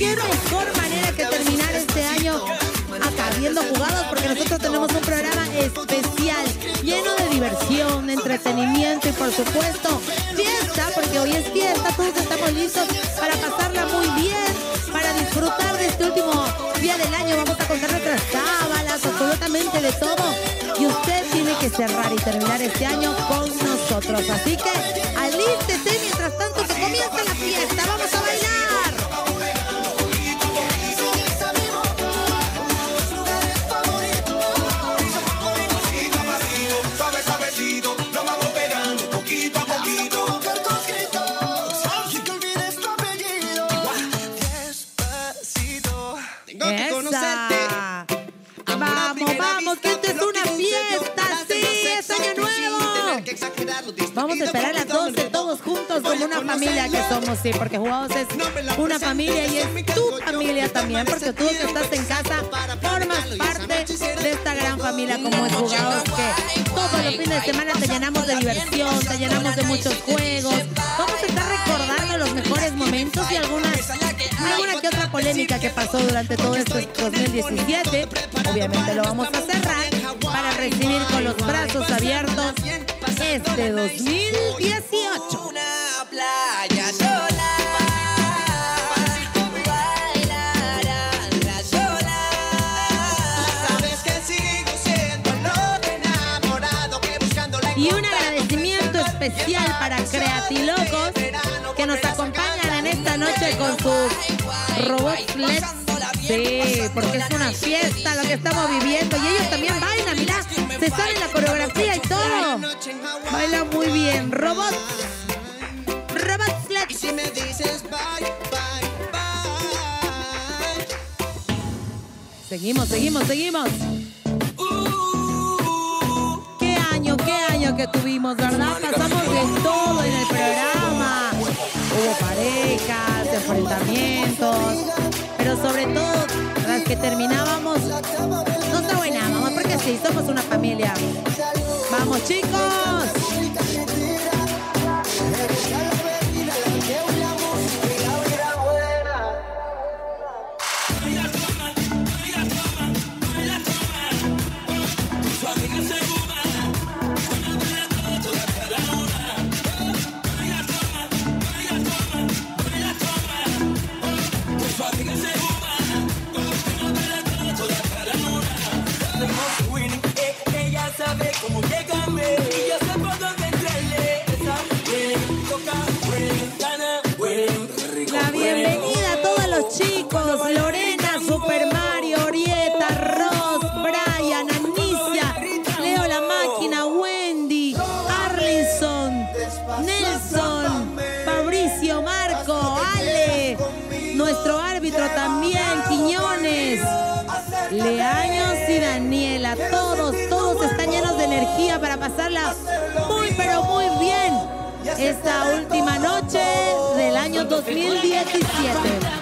qué mejor manera que terminar este año acabiendo jugados, porque nosotros tenemos un programa especial lleno de diversión, entretenimiento y por supuesto fiesta, porque hoy es fiesta, todos estamos listos para pasarla muy bien, para disfrutar de este último día del año. Vamos a contar nuestras cábalas, absolutamente de todo. Y usted tiene que cerrar y terminar este año con nosotros. Así que alístese Vamos a esperar las 12 todos juntos como una familia que somos, sí, porque jugados es una familia y es tu familia también, porque tú que estás en casa formas parte de esta gran familia como es jugados que todos los fines de semana te llenamos de diversión, te llenamos de muchos juegos. Vamos a estar recordando los mejores momentos y algunas, alguna que otra polémica que pasó durante todo este 2017. Obviamente lo vamos a cerrar para recibir con los brazos abiertos este 2018. Buscando la Y un agradecimiento especial para Creatilocos que nos acompañan en esta noche con sus robots LED. Sí, porque es una fiesta lo que estamos viviendo y ellos también bailan, mirá, se saben la todo. Bailan muy bien, robots. Robots LED. Y si me dices bye, bye, bye. Seguimos, seguimos, seguimos. Qué año, qué año que tuvimos, ¿verdad? Pasamos de todo en el programa. Hubo parejas, enfrentamientos, pero sobre todo las que terminábamos nos trabajamos porque sí, somos una familia. Vamos chicos. La bienvenida a todos los chicos. Lorena, Super Mario, Orieta, Ross, Brian, Anicia, Leo la máquina, Wendy, Arlinson, Nelson, Fabricio, Marco, Ale, nuestro árbitro también, Quiñones, Leaños y Daniela. Todos, todos están llenos de energía para pasarla muy, pero muy bien esta última noche del año 2017.